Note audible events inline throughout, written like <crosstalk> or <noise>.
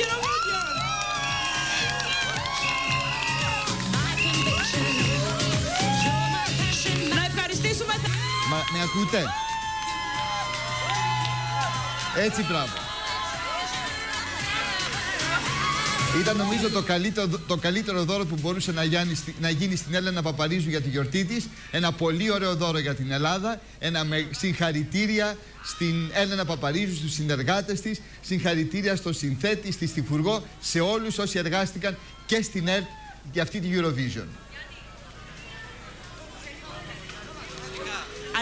Eurovision! Να ευχαριστήσουμε... Μα με ακούτε; Έτσι μπράβο. Ήταν νομίζω το καλύτερο, το καλύτερο δώρο που μπορούσε να, γίνει, να γίνει στην Έλενα Παπαρίζου για τη γιορτή της. Ένα πολύ ωραίο δώρο για την Ελλάδα. Ένα με συγχαρητήρια στην Έλενα Παπαρίζου, στους συνεργάτες της. Συγχαρητήρια στο συνθέτη, στη Στιφουργό, σε όλους όσοι εργάστηκαν και στην ΕΡΤ για αυτή τη Eurovision.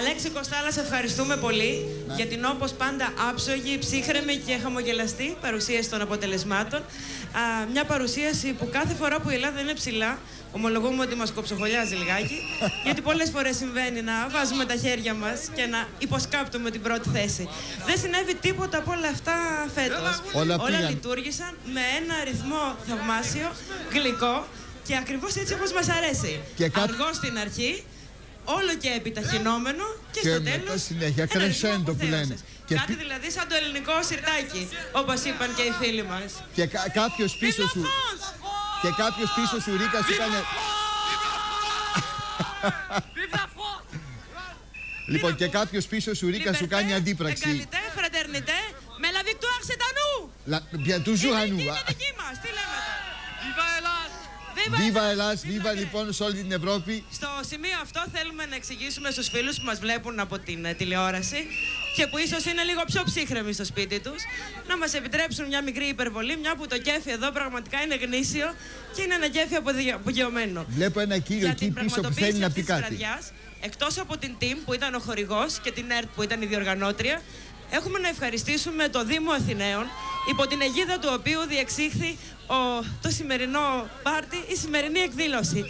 Αλέξη Κοστάλα, σε ευχαριστούμε πολύ για την όπως πάντα άψογη, ψύχρεμη και χαμογελαστή παρουσίαση των αποτελεσμάτων. Α, μια παρουσίαση που κάθε φορά που η Ελλάδα είναι ψηλά, ομολογούμε ότι μας κοψοχολιάζει λιγάκι, <laughs> γιατί πολλές φορές συμβαίνει να βάζουμε τα χέρια μας και να υποσκάπτουμε την πρώτη θέση. Δεν συνέβη τίποτα από όλα αυτά φέτος. Όλα πήγαν. λειτουργήσαν με ένα ρυθμό θαυμάσιο, γλυκό και ακριβώς έτσι όπως μας αρέσει. Και κά- Αργός στην αρχή, όλο και επιταχυνόμενο και, Και στο μετά τέλος συνέχεια, ένα ρυθμό crescendo που αποθέωσης. λένε. Και Κάτι πι- δηλαδή σαν το ελληνικό σιρτάκι, όπως είπαν και οι φίλοι μας. Και κα- κάποιος πίσω σου... Και κάποιος πίσω σου Ρίκα σου κάνει... Λοιπόν, και κάποιος πίσω σου Ρίκα σου κάνει αντίπραξη. Εγκαλιτέ, φρατερνιτέ, με la victoire c'est à nous. La- Bien toujours à Είναι nous. είναι δική μας, τι λέμε τώρα. Βίβα Ελλάς, βίβα λοιπόν σε όλη την Ευρώπη. Στο σημείο αυτό θέλουμε να εξηγήσουμε στους φίλους που μας βλέπουν από την ε, τηλεόραση και που ίσως είναι λίγο πιο ψύχρεμοι στο σπίτι τους να μας επιτρέψουν μια μικρή υπερβολή, μια που το κέφι εδώ πραγματικά είναι γνήσιο και είναι ένα κέφι αποδι- απογειωμένο. Βλέπω ένα κύριο Για εκεί την πίσω που πραγματοποίηση θέλει να πει αυτής της κάτι. βραδιάς, εκτός από την TEAM που ήταν ο χορηγός και την ΕΡΤ που ήταν η διοργανώτρια, έχουμε να ευχαριστήσουμε το Δήμο Αθηναίων, υπό την αιγίδα του οποίου διεξήχθη ο, το σημερινό πάρτι, η σημερινή εκδήλωση.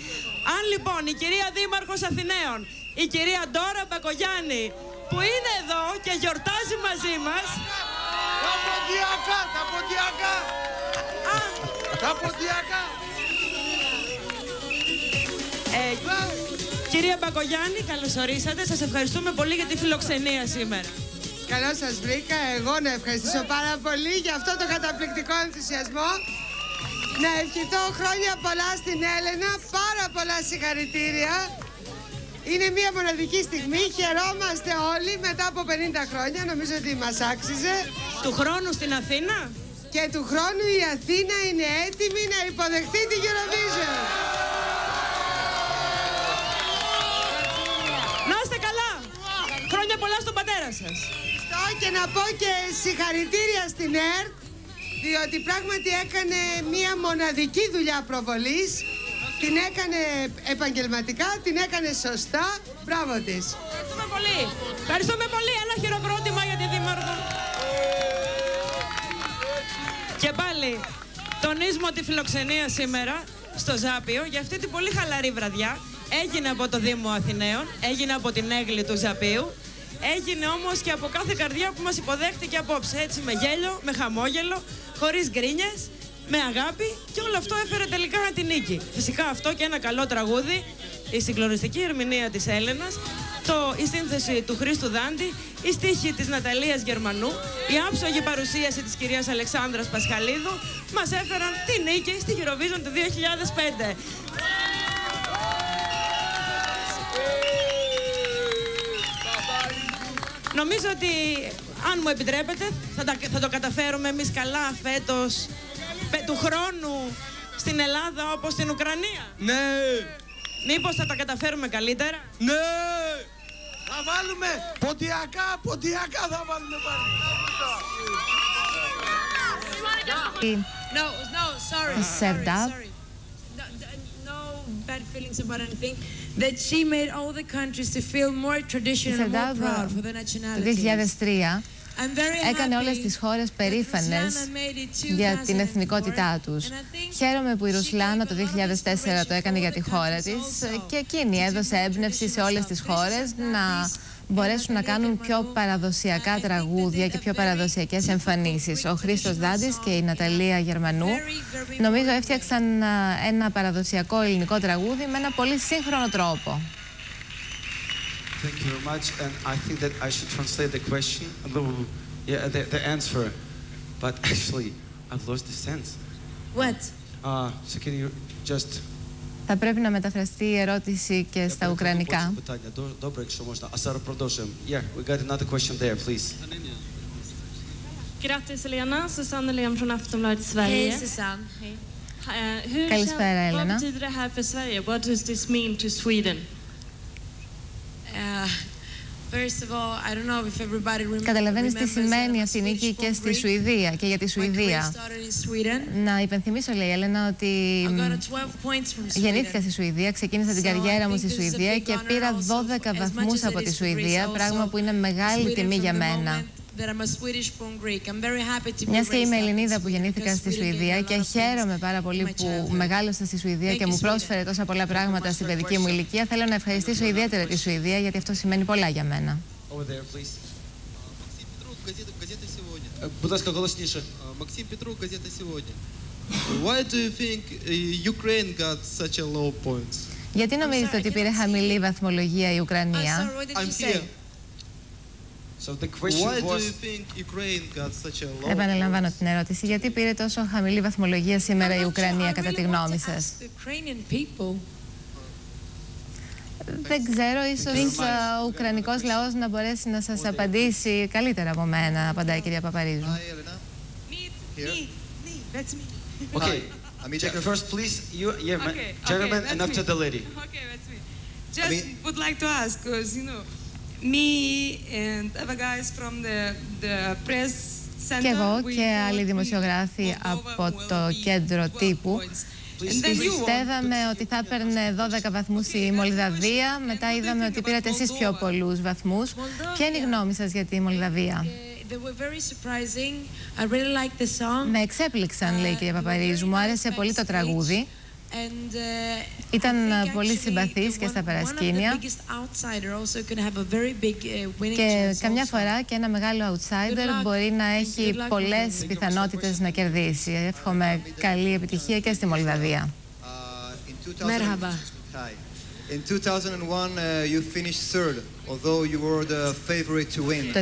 Αν λοιπόν η κυρία Δήμαρχος Αθηναίων, η κυρία Ντόρα Μπακογιάννη, που είναι εδώ και γιορτάζει μαζί μας, Τα ποντιακά, τα ποντιακά, αν, τα ποντιακά. ε, κυρία Μπακογιάννη, καλώς ορίσατε. Σας ευχαριστούμε πολύ για τη φιλοξενία σήμερα. Καλώς σας βρήκα. Εγώ να ευχαριστήσω πάρα πολύ για αυτό το καταπληκτικό ενθουσιασμό. Να ευχηθώ χρόνια πολλά στην Έλενα. Πάρα πολλά συγχαρητήρια. Είναι μια μοναδική στιγμή. Χαιρόμαστε όλοι μετά από 50 χρόνια. Νομίζω ότι μας άξιζε. Του χρόνου στην Αθήνα; Και του χρόνου η Αθήνα είναι έτοιμη να υποδεχτεί την Eurovision. Να είστε καλά. Χρόνια πολλά στον πατέρα σας. Ευχαριστώ και να πω και συγχαρητήρια στην ΕΡΤ διότι πράγματι έκανε μία μοναδική δουλειά προβολής την έκανε επαγγελματικά, την έκανε σωστά. Μπράβο της. Ευχαριστούμε πολύ. Ευχαριστούμε πολύ. Ένα χειροκρότημα για τη Δήμαρχο. Και πάλι τονίζουμε τη φιλοξενία σήμερα στο Ζάπιο για αυτή την πολύ χαλαρή βραδιά. Έγινε από το Δήμο Αθηναίων, έγινε από την έγκλη του Ζαπίου. Έγινε όμως και από κάθε καρδιά που μας υποδέχτηκε απόψε. Έτσι με γέλιο, με χαμόγελο, χωρίς γκρίνιες, με αγάπη και όλο αυτό έφερε τελικά την νίκη. Φυσικά αυτό και ένα καλό τραγούδι, η συγκλονιστική ερμηνεία της Έλενας, το, η σύνθεση του Χρήστου Δάντη, η στίχη της Ναταλίας Γερμανού, η άψογη παρουσίαση της κυρίας Αλεξάνδρας Πασχαλίδου μας έφεραν τη νίκη στη Eurovision του 2005. Νομίζω ότι, αν μου επιτρέπετε, θα, τα- θα το καταφέρουμε εμείς καλά φέτος, πε- του χρόνου, στην Ελλάδα όπως στην Ουκρανία. Ναι, Μήπως θα τα καταφέρουμε καλύτερα; ναι. Θα βάλουμε ποντιακά, ποντιακά θα βάλουμε πάλι. No, no, sorry. served sorry, up. sorry. No, no bad feelings about anything. Η Σεντάβο του 2003 έκανε όλες τις χώρες περήφανες για την εθνικότητά τους. Χαίρομαι που η Ρουσλάνα το 2004 το έκανε για τη χώρα της και εκείνη έδωσε έμπνευση σε όλες τις χώρες να. Μπορέσουν να κάνουν πιο παραδοσιακά τραγούδια και πιο παραδοσιακές εμφανίσεις. Ο Χρήστος Ντάντη και η Ναταλία Γερμανού, νομίζω, έφτιαξαν ένα παραδοσιακό ελληνικό τραγούδι με ένα πολύ σύγχρονο τρόπο. Θα πρέπει να μεταφραστεί η ερώτηση και στα Ουκρανικά. Καλησπέρα, Έλενα. Καταλαβαίνεις τι remembers that I'm σημαίνει a αυτή η νίκη Swedish και born στη Greek. Σουηδία και για τη My career Σουηδία. started in Sweden. Να υπενθυμίσω, λέει η Έλενα, ότι I got a 12 points from γεννήθηκα Sweden. στη Σουηδία, ξεκίνησα την So I καριέρα μου think στη this is a Σουηδία big και honor πήρα also 12 as much βαθμούς as it από is τη for Σουηδία, Greece πράγμα also. που είναι μεγάλη Sweden τιμή from για the μένα. Μιας και είμαι Ελληνίδα που γεννήθηκα στη Σουηδία και χαίρομαι πάρα πολύ που μεγάλωσα στη Σουηδία και μου πρόσφερε τόσα πολλά πράγματα στην παιδική μου ηλικία, θέλω να ευχαριστήσω ιδιαίτερα τη Σουηδία γιατί αυτό σημαίνει πολλά για μένα. Γιατί νομίζετε ότι πήρε χαμηλή βαθμολογία η Ουκρανία; I'm here. Επαναλαμβάνω την ερώτηση. Γιατί πήρε τόσο χαμηλή βαθμολογία σήμερα η Ουκρανία, κατά τη γνώμη σας, Δεν ξέρω. ίσως ε, ο Ουκρανικός λαός να μπορέσει να σας απαντήσει καλύτερα από μένα, απαντάει η κυρία Παπαρίζου. Okay, that's me. Okay, would like to ask, because, you know me and other guys from the the press center. Και εγώ we και thought άλλοι we- δημοσιογράφοι Moldova από will το be κέντρο 12 τύπου points. And then you Πιστεύαμε want ότι θα έπαιρνε 12 βαθμούς η Μολδαβία, μετά είδαμε ότι πήρατε εσείς πιο πολλούς βαθμούς. Ποια είναι η γνώμη σας για τη Μολδαβία; Uh, They were very surprising. I really liked the song. Με εξέπληξαν, λέει η κυρία Παπαρίζου. Μου άρεσε πολύ το τραγούδι. Ήταν ε, πολύ συμπαθής και στα παρασκήνια. Και καμιά φορά και ένα μεγάλο outsider μπορεί να έχει πολλές πιθανότητες να κερδίσει. Εύχομαι καλή επιτυχία και στη Μολδαβία. Μέχαμπα. Το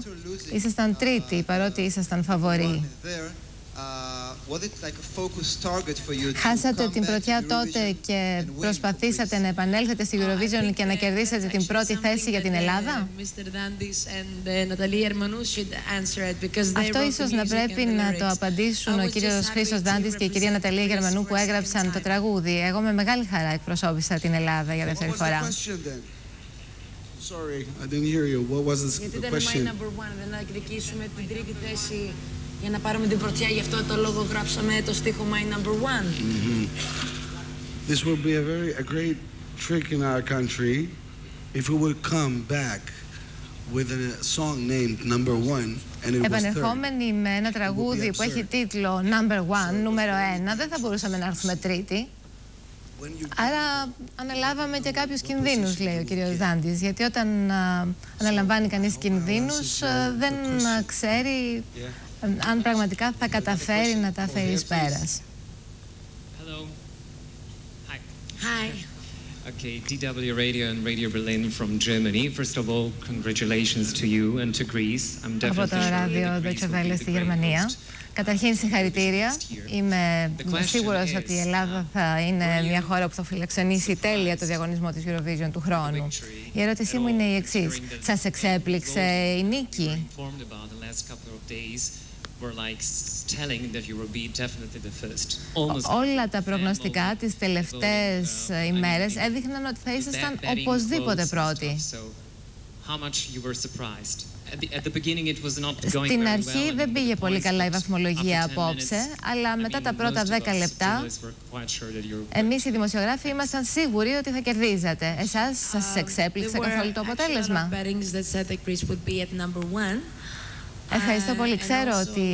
2001 ήσασταν τρίτη παρότι ήσασταν φαβορή. Χάσατε come την back πρωτιά to τότε Eurovision και and win for προσπαθήσατε Greece? να επανέλθετε στη Eurovision και να κερδίσετε την πρώτη θέση για την Ελλάδα. Mr. Dandis and uh, Natalia Ermanou should answer it because they Αυτό wrote the ίσως να music πρέπει and the να το lyrics. απαντήσουν I ο was κύριος just Χρήστος happy to Δάντης και η κυρία represent Ναταλία Greece Γερμανού for που a έγραψαν second το time. τραγούδι. Εγώ με μεγάλη χαρά εκπροσώπησα την Ελλάδα για What δεύτερη was the φορά. question then? Sorry, I didn't hear you. What was the, Γιατί the ήταν my question? number one, δεν να διεκδικήσουμε την τρίτη θέση για να πάρουμε την πρωτιά. Γι' αυτό το λόγο γράψαμε το στίχο My Number One. This would be a very a great trick in our country if we would come back with a song named Number One and it was third. Επανερχόμενοι με ένα τραγούδι που έχει τίτλο Number One, νούμερο 1, δεν θα μπορούσαμε να έρθουμε τρίτη. When you Άρα αναλάβαμε και κάποιους κινδύνους, λέει ο κύριος Δάντης, γιατί όταν α, αναλαμβάνει κανείς κινδύνους α, δεν α, ξέρει α, αν πραγματικά θα καταφέρει να τα φέρει εις πέρας. Hello. Hi. Hi. Okay, DW Radio and Radio Berlin from Germany. First of all, congratulations to you and to Greece. I'm Από definitely το sure ράδιο that Greece Deutsche will be Welle the στη great Γερμανία. host. Καταρχήν συγχαρητήρια. Είμαι The question σίγουρος is, ότι η Ελλάδα θα είναι were you μια χώρα που θα φιλοξενήσει τέλεια το διαγωνισμό της Eurovision του χρόνου. Η ερώτησή μου είναι η εξής. Σας εξέπληξε η νίκη; Όλα τα προγνωστικά τις τελευταίες ε, ημέρες έδειχναν ότι θα ήσασταν οπωσδήποτε πρώτοι. Στην αρχή δεν πήγε πολύ καλά η βαθμολογία απόψε, αλλά μετά τα πρώτα δέκα λεπτά, εμείς οι δημοσιογράφοι ήμασταν σίγουροι ότι θα κερδίζατε. Εσάς σας εξέπληξε καθόλου το αποτέλεσμα. Ευχαριστώ πολύ. Ξέρω ότι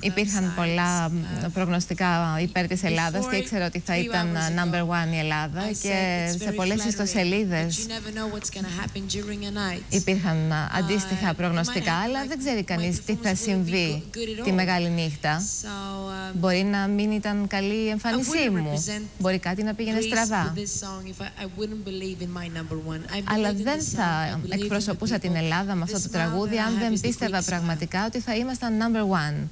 υπήρχαν πολλά προγνωστικά υπέρ της Ελλάδας και ήξερα ότι θα ήταν number one η Ελλάδα. Και σε πολλές ιστοσελίδες υπήρχαν αντίστοιχα προγνωστικά, αλλά δεν ξέρει κανείς τι θα συμβεί τη μεγάλη νύχτα. Μπορεί να μην ήταν καλή η εμφάνισή μου, μπορεί κάτι να πήγαινε στραβά. Αλλά δεν θα εκπροσωπούσα την Ελλάδα με αυτό το τραγούδι αν δεν πίστευα πραγματικά πραγματικά ότι θα ήμασταν number one.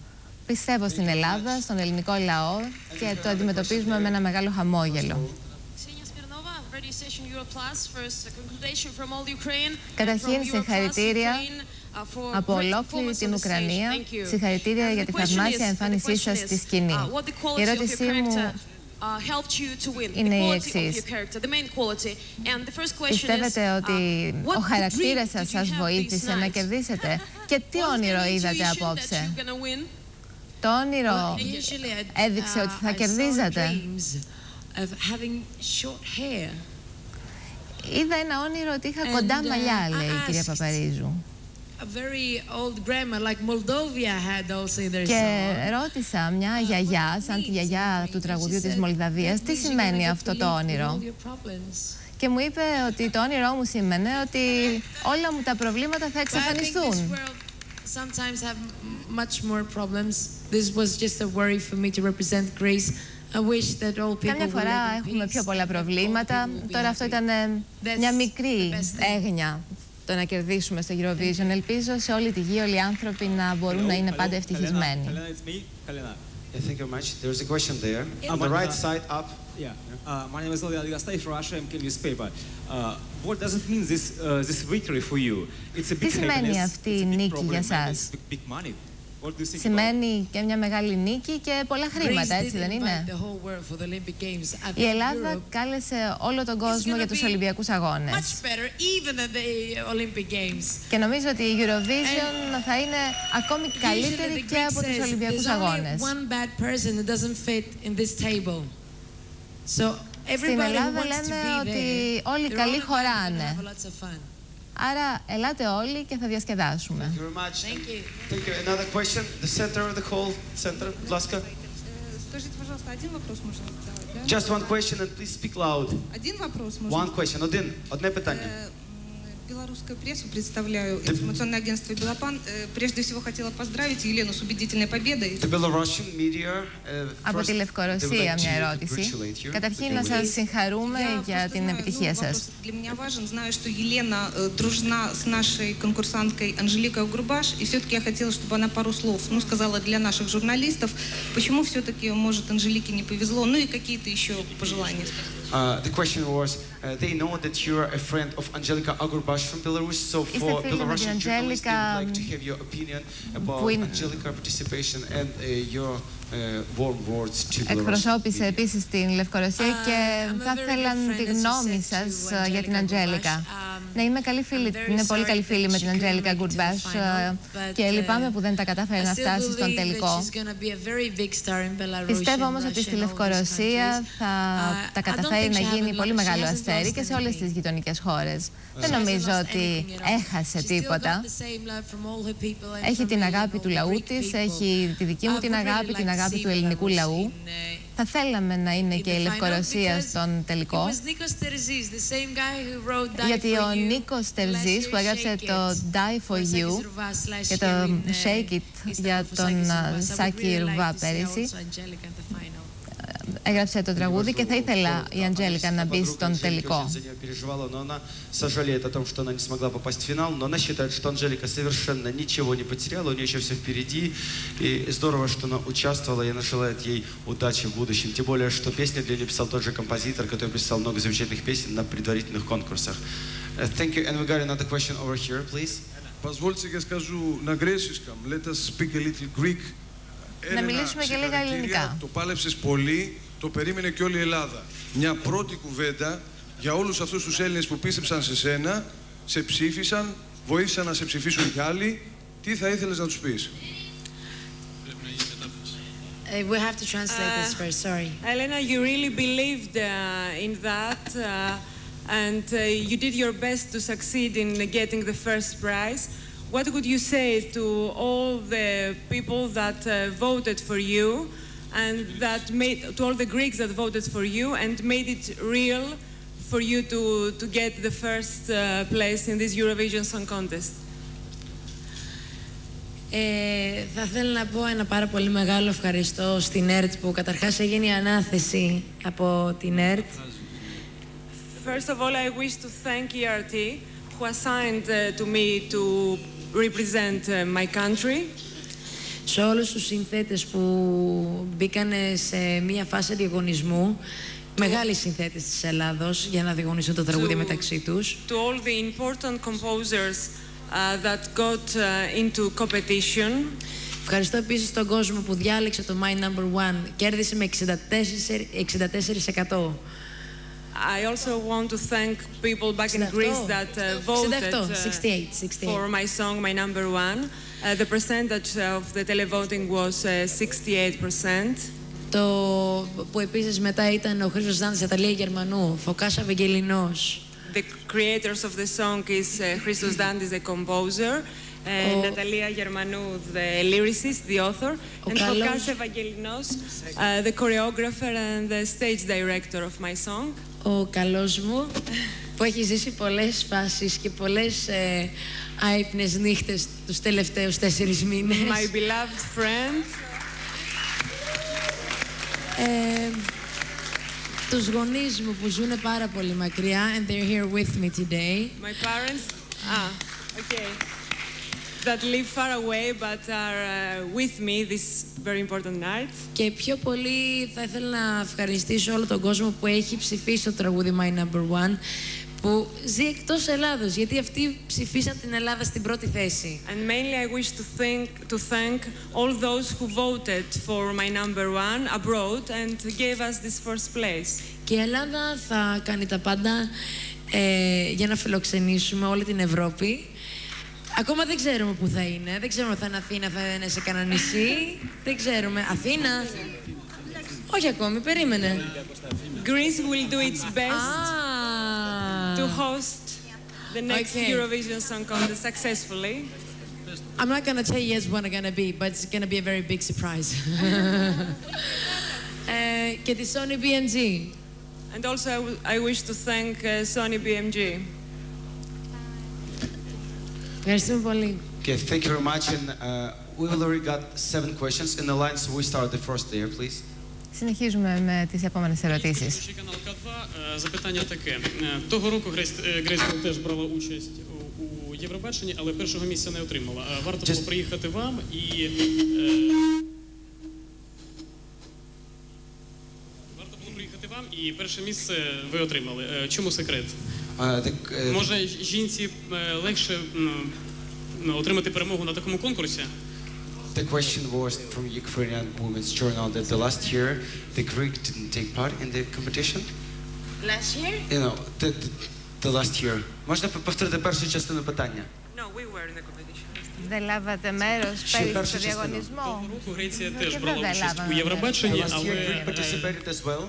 Πιστεύω στην Ελλάδα, στον ελληνικό λαό και το αντιμετωπίζουμε με ένα μεγάλο χαμόγελο. Καταρχήν, συγχαρητήρια από ολόκληρη την Ουκρανία. Συγχαρητήρια για τη θαυμάσια εμφάνισή σας στη σκηνή. Η ερώτησή μου είναι η εξής. Πιστεύετε ότι ο χαρακτήρας σας σας βοήθησε να κερδίσετε; <laughs> Και τι όνειρο είδατε απόψε; Το όνειρο έδειξε ότι θα κερδίζατε. Είδα ένα όνειρο ότι είχα κοντά μαλλιά, λέει η κυρία Παπαρίζου. Και ρώτησα μια γιαγιά, σαν τη γιαγιά του τραγουδιού της Μολδαβίας, τι σημαίνει αυτό το όνειρο; Και μου είπε ότι το όνειρό μου σήμαινε ότι όλα μου τα προβλήματα θα εξαφανιστούν. Sometimes have much more problems. This was just a worry for me to represent Greece. I wish that all people Κάμια φορά έχουμε πιο πολλά προβλήματα. Τώρα αυτό ήταν μια μικρή έγνοια το να κερδίσουμε στο Eurovision. Ελπίζω σε όλη τη γη όλοι οι άνθρωποι να μπορούν να είναι πάντα ευτυχισμένοι. Thank you very much. There's a question there. On the right side, up. Yeah. Uh, my name is Olga Ligastay from Russia MK newspaper. Uh, what does it mean this uh, this victory for you? It's a big Τι σημαίνει αυτή η νίκη για σας? Big money. Σημαίνει και μια μεγάλη νίκη και πολλά χρήματα, έτσι δεν είναι; Η Ελλάδα κάλεσε όλο τον κόσμο για τους Ολυμπιακούς Αγώνες. Και νομίζω ότι η Eurovision θα είναι ακόμη καλύτερη και από τους Ολυμπιακούς Αγώνες. Στην Ελλάδα λένε ότι όλοι οι καλοί χωράνε. Άρα ελάτε όλοι και θα διασκεδάσουμε. Thank you very much. Thank you. Thank you. Another question. The center of the hall. Center. Ласка. Скажите, пожалуйста, один вопрос можно задать, да? Just one question and please speak loud. Один вопрос можно? One question. Один. Одне питання. белорусскую прессу представляю, информационное агентство «Белопан». Прежде всего хотела поздравить Елену с убедительной победой. Από τη Λευκορωσία μια ερώτηση. Καταρχήν να σας συγχαρούμε για την επιτυχία σας. Для меня важен, знаю, что Елена дружна с нашей конкурсанткой Анжеликой Угрубаш, и все-таки я хотела, чтобы она пару слов, ну, сказала для наших журналистов, почему все-таки, может, Анжелике не повезло, ну и какие-то еще пожелания. Uh, the question was, uh, they know that you are a friend of Angelica Agurbash from Belarus, so for Belarusian journalists, they would like to have your opinion about Angelica participation and uh, your Εκπροσώπησε επίσης την Λευκορωσία και θα ήθελαν τη γνώμη σας για την Αντζέλικα. Ναι, είμαι, καλή φίλη, είμαι πολύ καλή φίλη με την Αντζέλικα Γκουρμπάς και λυπάμαι που δεν τα κατάφερε να φτάσει στον τελικό. Πιστεύω όμως ότι στη Λευκορωσία θα τα καταφέρει να γίνει πολύ μεγάλο αστέρι και σε όλες τις γειτονικές χώρες. Δεν νομίζω ότι έχασε τίποτα. Έχει την αγάπη του λαού της, έχει τη δική μου την αγάπη, την αγάπη του ελληνικού λαού. Θα θέλαμε να είναι και η Λευκορωσία στον τελικό. Γιατί ο Νίκος Τερζής που έγραψε το Die For You και το Shake It για τον Σάκη Ρουβά πέρυσι έγραψε το τραγούδι και θα ήθελα η Αντζέλικα να μπει στον τελικό. сожалеет о том, что она не смогла попасть в финал, но она считает, что Анжелика совершенно ничего не потеряла, у нее еще все впереди, и здорово, что она участвовала, и она желает ей удачи в будущем. Тем более, что песни для нее писал тот же композитор, который писал много замечательных песен на предварительных конкурсах. Thank you, and we got another question over here, please. Позвольте, я скажу на греческом. Let us speak a little Greek. Να μιλήσουμε και λίγα ελληνικά. Το πάλεψες πολύ, το περίμενε και όλη η Ελλάδα. Μια πρώτη κουβέντα για όλους αυτούς τους Έλληνες που πίστεψαν σε σένα, σε ψήφισαν, βοήθησαν να σε ψηφίσουν κι άλλοι. Τι θα ήθελες να τους πεις; we have to translate this first, sorry. Elena, you really believed uh, in that, uh, and uh, you did your best to succeed in getting the first prize. What would you say to all the people that uh, voted for you and that made to all the Greeks that voted for you and made it real for you to, to get the first uh, place in this Eurovision Song Contest? Ε, θα ήθελα να πω ένα πάρα πολύ μεγάλο ευχαριστώ στην ΕΡΤ που καταρχάς έγινε η ανάθεση από την ΕΡΤ. First of all, I wish to thank ERT who assigned uh, to me to represent uh, my country. σε όλους τους συνθέτες που μπήκαν σε μία φάση διαγωνισμού, μεγάλοι συνθέτες της Ελλάδος, για να διαγωνίσουν το τραγούδι To- μεταξύ τους. To all the important composers uh, that got uh, into competition. Ευχαριστώ επίσης τον κόσμο που διάλεξε το My Number One. Κέρδισε με 64%. 64%. I also want to thank people back in 68. Greece that uh, voted 68, uh, 68, 68. for my song, my number one. Uh, the percentage of the televoting was uh, 68%. Το που επίσης μετά ήταν ο Χρήστος Δάντης Αταλία Γερμανού, Φωκάς Αβεγγελινός. The creators of the song is uh, Christos Dandis, the composer, uh, Ο- Natalia Germanou, the lyricist, the author, Ο and καλός- Fokas Evangelinos, uh, the choreographer and the stage director of my song. Ο καλός μου, που έχει ζήσει πολλές φάσεις και πολλές ε, άϊπνες νύχτες τους τελευταίους τέσσερις μήνες. My beloved friend. Ε, τους γονείς μου που ζουν πάρα πολύ μακριά and they're here with me today. My parents, ah, okay, that live far away but are uh, with me this very important night. Και πιο πολύ θα ήθελα να ευχαριστήσω όλο τον κόσμο που έχει ψηφίσει το τραγούδι My Number One που ζει εκτός Ελλάδος, γιατί αυτοί ψηφίσαν την Ελλάδα στην πρώτη θέση. And mainly I wish to thank, to thank all those who voted for my number one abroad and gave us this first place. Και η Ελλάδα θα κάνει τα πάντα ε, για να φιλοξενήσουμε όλη την Ευρώπη. Ακόμα δεν ξέρουμε πού θα είναι. Δεν ξέρουμε αν θα είναι Αθήνα, θα είναι σε κανένα νησί. Δεν ξέρουμε. Αθήνα. Όχι ακόμη, περίμενε. Greece will do its best to host the next Okay. Eurovision Song Contest successfully. I'm not gonna tell you yes when I'm gonna be, but it's gonna be a very big surprise. ε, και τη Sony BMG. And also I, w- I wish to thank uh, Sony BMG. Ευχαριστούμε πολύ. Okay, thank you very much. And uh, we've already got seven questions in the line, so we start the first there, please. Συνεχίζουμε με τις επόμενες ερωτήσεις. Ще канал К2. Е, Запитання таке. Е, Того року Грейс е, Грейс Гол теж брала участь у- у Євробаченні, але першого місця не отримала. Е, Варто було приїхати вам і е, варто було приїхати вам, і перше місце ви отримали. Е, Чому секрет? Uh, the, uh, Може, жінці е, легше м, м, отримати перемогу на такому конкурсі? The question was from Ukrainian Women's Journal that the last year the Greek didn't take part in the competition. Last year? You know, the, the, the last year. Можна повторити першу частину питання? No, we were in the competition. Δεν λάβατε μέρος Ще πέρυσι першу στο частину. διαγωνισμό. року Греція Ну, теж και брала βέβαια участь у λάβαμε Євробаченні, μέρος. Last year але Greek participated as well.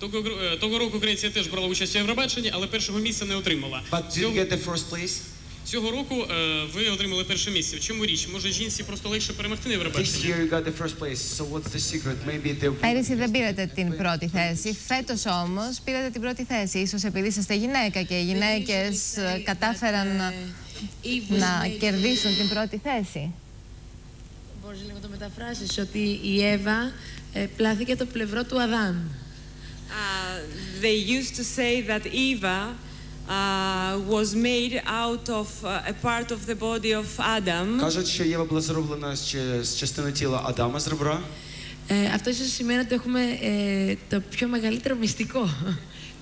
Того, гр- е, того року Греція теж брала участь у Євробаченні, але першого місця не отримала. But did you get the first place? Цього року е, ви отримали перше місце. В чому річ? Може жінці просто легше перемогти на This Євробаченні? year you got the first place. So what's the secret? Maybe the Πέρυσι δεν πήρατε την πρώτη θέση. Φέτος όμως πήρατε την πρώτη θέση. Ίσως επειδή είσαστε γυναίκα και οι γυναίκες ε, κατάφεραν να, να κερδίσουν την πρώτη θέση. Μπορείς λίγο να το μεταφράσεις ότι η Εύα ε, πλάθηκε το πλευρό του Αδάμ. Uh, they used to say that Eva uh, was made out of uh, a part of the body of Adam. Кажуть, що Єва була зроблена з, чи- з частини тіла Адама з ребра. Ε, αυτό ίσως σημαίνει ότι έχουμε ε, το πιο μεγαλύτερο μυστικό.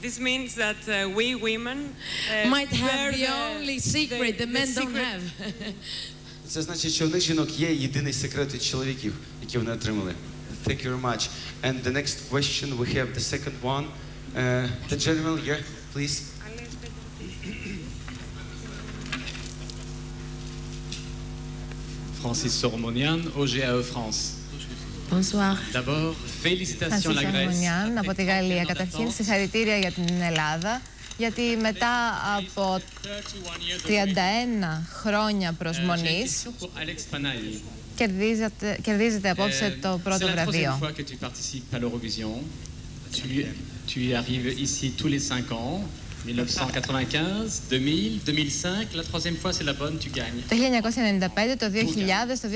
This means that uh, we women uh, Might have bear the only secret the men don't secret- have. Це значить, що у них жінок є єдиний секрет від чоловіків, які вони отримали. Thank you very much. And the next question, we have the second one. Uh, the gentleman here, please. Francis Sormonian, OGAE France. Bonsoir. D'abord, félicitations la Φρανσίς Grèce. Αρμονιάν από τη Γαλλία. Καταρχήν συγχαρητήρια για την Ελλάδα. Γιατί μετά από 31 χρόνια Euh, j'ai une προσμονής κερδίζετε, κερδίζετε απόψε το πρώτο βραβείο; Η Το 1995, το 2000, το 2005.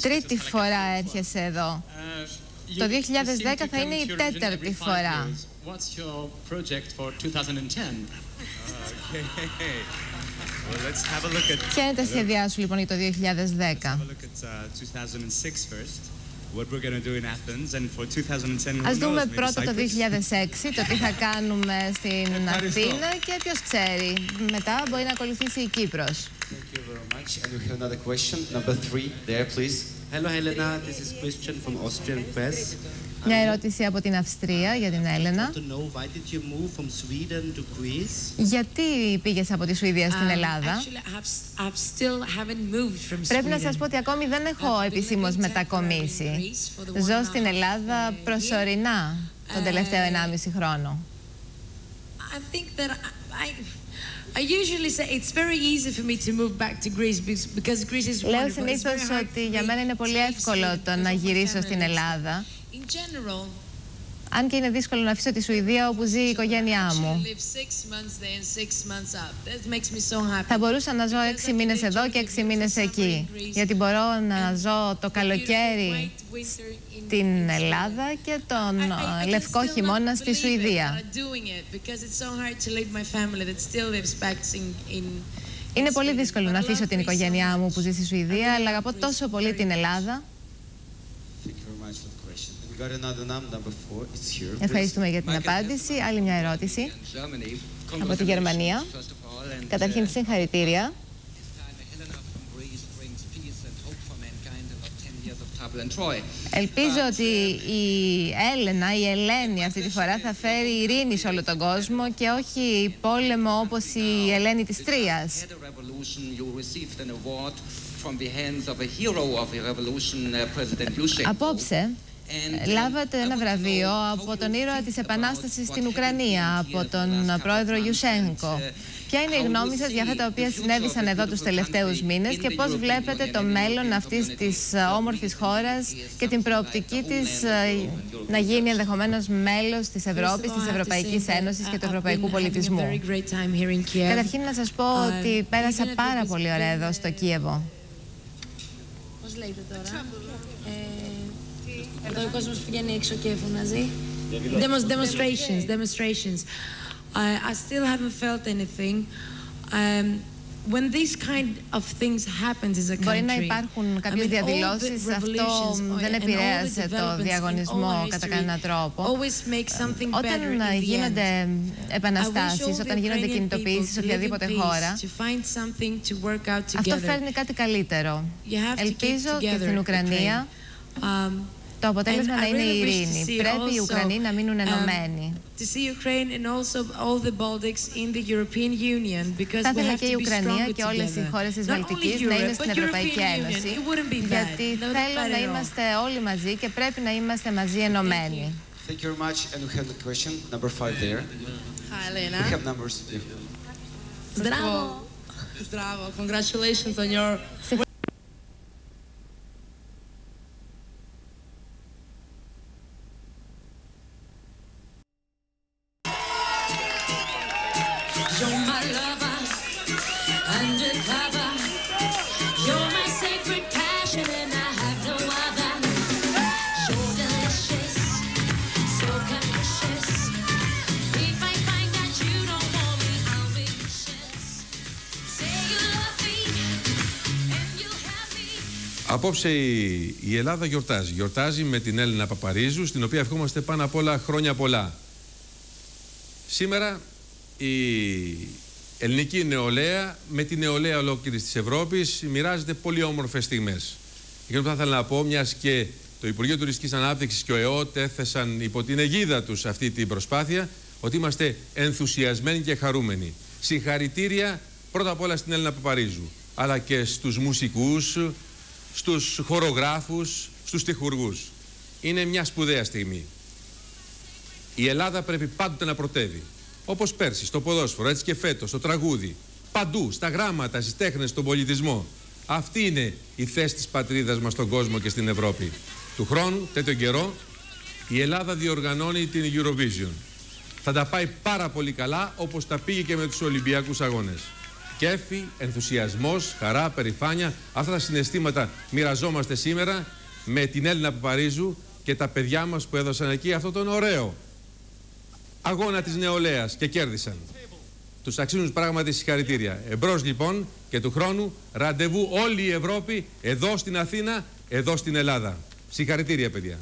Τρίτη φορά έρχεσαι εδώ. Το 2010 θα είναι η τέταρτη φορά. <laughs> Ποια είναι τα σχέδιά σου λοιπόν για το 2010. Have a look at uh, 2006 first. What we're going to do in Athens, and for 2010, who Ας knows, δούμε maybe πρώτα το Cyprus? 2006, το τι θα κάνουμε στην Ευχαριστώ. Αθήνα και ποιος ξέρει. Μετά μπορεί να ακολουθήσει η Κύπρος. Thank you very much. And we have another question, number three, there, please. Hello, Helena. This is Christian from Austrian Press. Μια ερώτηση από την Αυστρία για την Έλενα. To know why did you move from Sweden to Greece? Γιατί πήγες από τη Σουηδία στην Um, Ελλάδα; Actually, I have, I've still haven't moved from Πρέπει να Sweden. σας πω ότι ακόμη δεν έχω επισήμως μετακομίσει. Ζω στην Ελλάδα προσωρινά τον τελευταίο 1,5 χρόνο. I think that I, I, Λέω συνήθως ότι για μένα είναι πολύ εύκολο το να γυρίσω στην Ελλάδα. In general, Αν και είναι δύσκολο να αφήσω τη Σουηδία όπου ζει η οικογένειά I μου. live six months there and six months up. That makes me so happy. Θα μπορούσα να ζω έξι μήνες εδώ και έξι μήνες εκεί. Γιατί μπορώ να ζω το καλοκαίρι στην Ελλάδα και τον ε, λευκό χειμώνα στη Σουηδία. I'm doing it because it's so hard to leave my family that still lives back in, in Είναι πολύ δύσκολο να αφήσω την οικογένειά μου που ζει στη Σουηδία, αλλά αγαπώ τόσο πολύ την Ελλάδα. Ευχαριστούμε για την απάντηση. Άλλη μια ερώτηση από τη Γερμανία. Καταρχήν συγχαρητήρια. Ελπίζω ότι η Έλενα, η Ελένη αυτή τη φορά θα φέρει ειρήνη σε όλο τον κόσμο και όχι πόλεμο όπως η Ελένη της Τρίας. had a revolution, you received an award from the hands of a hero of the revolution, uh, President Yushchenko. Απόψε λάβατε ένα βραβείο από τον ήρωα της Επανάστασης στην Ουκρανία, από τον πρόεδρο Ιουσένκο. Ποια είναι η γνώμη σας για αυτά τα οποία συνέβησαν εδώ τους τελευταίους μήνες και πώς βλέπετε το μέλλον αυτής της ε, όμορφης χώρας και την προοπτική της ε, να γίνει ενδεχομένως μέλος της Ευρώπης, της Ευρωπαϊκής Ένωσης και του ευρωπαϊκού πολιτισμού. Καταρχήν να σας πω ότι πέρασα πάρα πολύ ωραία εδώ στο Κίεβο. Πώς λέγεται τώρα; Υπάρχει ο κόσμος που πηγαίνει έξω και έφουναζε. Διαδημοστρέφου. Δεν έχω καταλάβει κάτι. Μπορεί να υπάρχουν κάποιες διαδηλώσεις, αυτό δεν επηρέασε το διαγωνισμό κατά κανέναν τρόπο. Όταν γίνονται επαναστάσεις, όταν γίνονται κινητοποιήσεις σε οποιαδήποτε χώρα, αυτό φέρνει κάτι καλύτερο. Ελπίζω και στην Ουκρανία. Το αποτέλεσμα να είναι η ειρήνη. Πρέπει οι Ουκρανοί να μείνουν ενωμένοι. Θα ήθελα και η Ουκρανία και όλες οι χώρες της Βαλτικής να είναι στην Ευρωπαϊκή Ένωση. Γιατί θέλω να είμαστε όλοι μαζί και πρέπει να είμαστε μαζί ενωμένοι. Μπράβο! Συγχαρητήρια. Απόψε η, η Ελλάδα γιορτάζει. Γιορτάζει με την Έλληνα Παπαρίζου, στην οποία ευχόμαστε πάνω απ' όλα χρόνια πολλά. Σήμερα η ελληνική νεολαία με την νεολαία ολόκληρης της Ευρώπης μοιράζεται πολύ όμορφες στιγμές. Εκείνο που θα ήθελα να πω, μιας και το Υπουργείο Τουριστικής Ανάπτυξης και ο ΕΟΤ έθεσαν υπό την αιγίδα τους αυτή την προσπάθεια, ότι είμαστε ενθουσιασμένοι και χαρούμενοι. Συγχαρητήρια πρώτα απ' όλα στην Έλληνα Παπαρίζου, αλλά και στους μουσικούς, στους χορογράφους, στους τυχουργούς. Είναι μια σπουδαία στιγμή. Η Ελλάδα πρέπει πάντοτε να πρωτεύει. Όπως πέρσι, στο ποδόσφαιρο, έτσι και φέτος, στο τραγούδι. Παντού, στα γράμματα, στις τέχνες, στον πολιτισμό. Αυτή είναι η θέση της πατρίδας μας στον κόσμο και στην Ευρώπη. Του χρόνου, τέτοιο καιρό, η Ελλάδα διοργανώνει την Eurovision. Θα τα πάει πάρα πολύ καλά, όπως τα πήγε και με τους Ολυμπιακούς Αγώνες. Κέφι, ενθουσιασμός, χαρά, περηφάνεια, αυτά τα συναισθήματα μοιραζόμαστε σήμερα με την Έλληνα Παπαρίζου και τα παιδιά μας που έδωσαν εκεί αυτό τον ωραίο αγώνα της νεολαίας και κέρδισαν. Τους αξίζουν πράγματι συγχαρητήρια. Εμπρός λοιπόν και του χρόνου ραντεβού όλη η Ευρώπη εδώ στην Αθήνα, εδώ στην Ελλάδα. Συγχαρητήρια παιδιά.